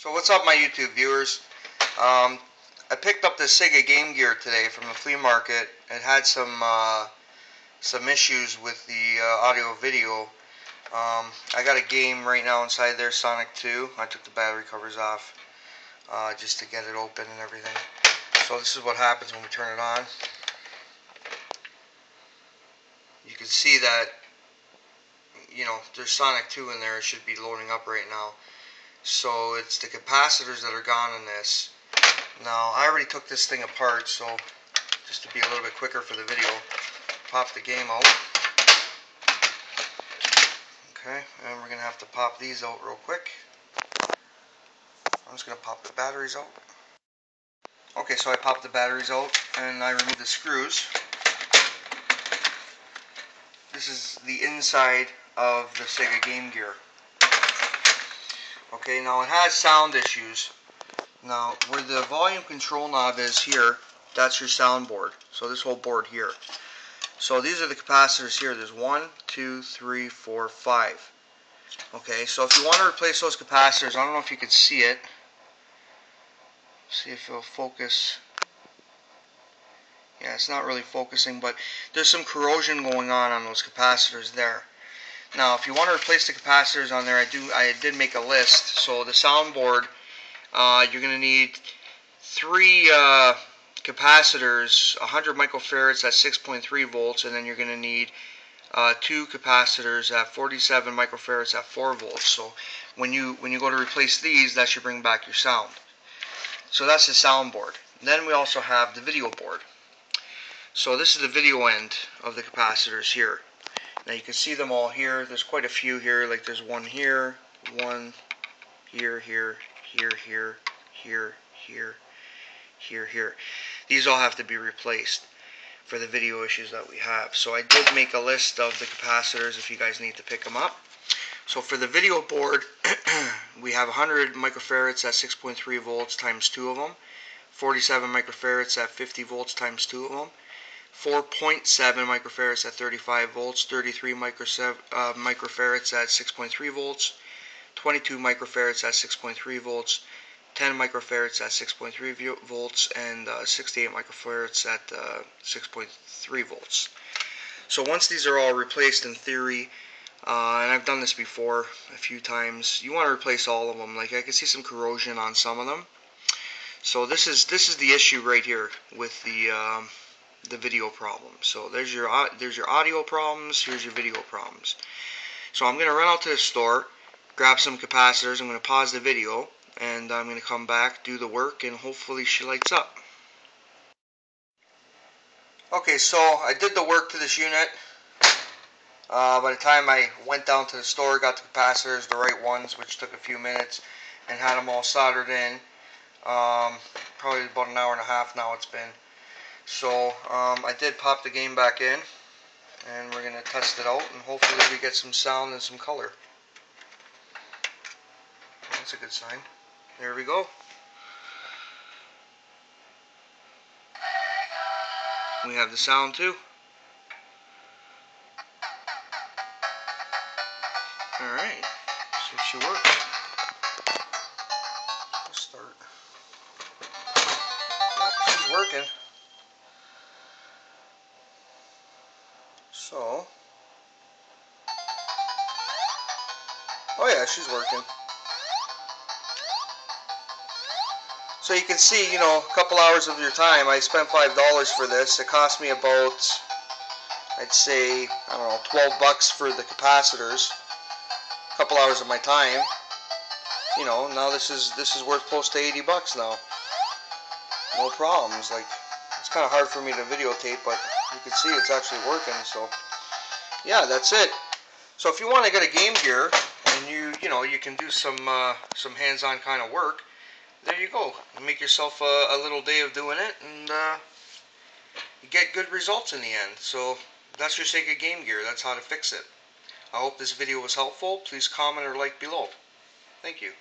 So what's up my YouTube viewers? Um, I picked up this Sega Game Gear today from the flea market. It had some uh, some issues with the uh, audio video. Um, I got a game right now inside there, Sonic 2. I took the battery covers off uh, just to get it open and everything. So this is what happens when we turn it on. You can see that you know there's Sonic 2 in there. It should be loading up right now. So it's the capacitors that are gone in this. Now I already took this thing apart so just to be a little bit quicker for the video, pop the game out. Okay, and we're going to have to pop these out real quick. I'm just going to pop the batteries out. Okay, so I popped the batteries out and I removed the screws. This is the inside of the Sega Game Gear. Okay, now it has sound issues. Now, where the volume control knob is here, that's your soundboard. So this whole board here. So these are the capacitors here. There's one, two, three, four, five. Okay, so if you want to replace those capacitors, I don't know if you can see it. See if it'll focus. Yeah, it's not really focusing, but there's some corrosion going on on those capacitors there. Now, if you want to replace the capacitors on there, I do. I did make a list. So the soundboard, uh, you're going to need three uh, capacitors, 100 microfarads at 6.3 volts, and then you're going to need uh, two capacitors at 47 microfarads at 4 volts. So when you when you go to replace these, that should bring back your sound. So that's the soundboard. Then we also have the video board. So this is the video end of the capacitors here. Now you can see them all here. There's quite a few here. Like there's one here, one here, here, here, here, here, here, here, here. These all have to be replaced for the video issues that we have. So I did make a list of the capacitors if you guys need to pick them up. So for the video board, we have 100 microfarads at 6.3 volts times two of them, 47 microfarads at 50 volts times two of them, 4.7 microfarads at 35 volts, 33 micro, uh, microfarads at 6.3 volts, 22 microfarads at 6.3 volts, 10 microfarads at 6.3 volts, and uh, 68 microfarads at uh, 6.3 volts. So once these are all replaced in theory, uh, and I've done this before a few times, you want to replace all of them. Like I can see some corrosion on some of them. So this is this is the issue right here with the um, the video problem. So there's your there's your audio problems. Here's your video problems. So I'm gonna run out to the store, grab some capacitors. I'm gonna pause the video, and I'm gonna come back, do the work, and hopefully she lights up. Okay, so I did the work to this unit. Uh, by the time I went down to the store, got the capacitors, the right ones, which took a few minutes, and had them all soldered in. Um, probably about an hour and a half now it's been. So um, I did pop the game back in and we're going to test it out and hopefully we get some sound and some color. That's a good sign. There we go. We have the sound too. Alright, so she works. Let's So, oh yeah, she's working. So you can see, you know, a couple hours of your time. I spent five dollars for this. It cost me about, I'd say, I don't know, twelve bucks for the capacitors. A couple hours of my time. You know, now this is this is worth close to eighty bucks now. No problems. Like, it's kind of hard for me to videotape, but you can see it's actually working. So yeah, that's it. So if you want to get a Game Gear and you you know you can do some uh, some hands-on kind of work, there you go. Make yourself a, a, little day of doing it, and uh, you get good results in the end. So that's your Sega Game Gear. That's how to fix it. I hope this video was helpful. Please comment or like below. Thank you.